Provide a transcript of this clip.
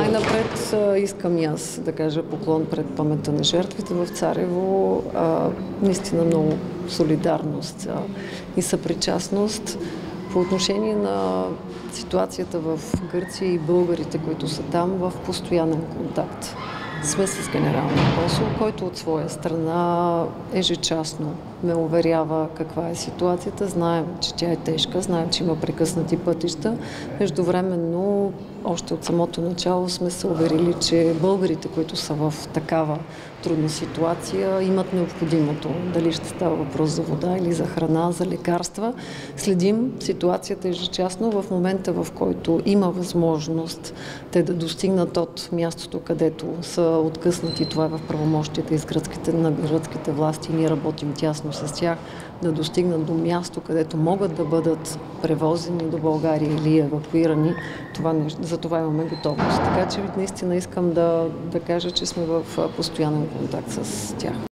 Най-напред искам и аз да кажа поклон пред паметта на жертвите в Царево. А, наистина много солидарност а, и съпричастност. По отношение на ситуацията в Гърция и българите, които са там, в постоянен контакт сме с генералния консул, който от своя страна ежечасно ме уверява каква е ситуацията. Знаем, че тя е тежка, знаем, че има прекъснати пътища. Междувременно, още от самото начало сме се уверили, че българите, които са в такава трудна ситуация, имат необходимото. Дали ще става въпрос за вода или за храна, за лекарства. Следим ситуацията ежечасно в момента, в който има възможност те да достигнат от мястото, където са откъснати. Това е в правомощите на гръцките власти. Ние работим тясно с тях да достигнат до място, където могат да бъдат превозени до България или евакуирани. Това, за това имаме готовност. Така че наистина искам да, да кажа, че сме в постоянен контакт с тях.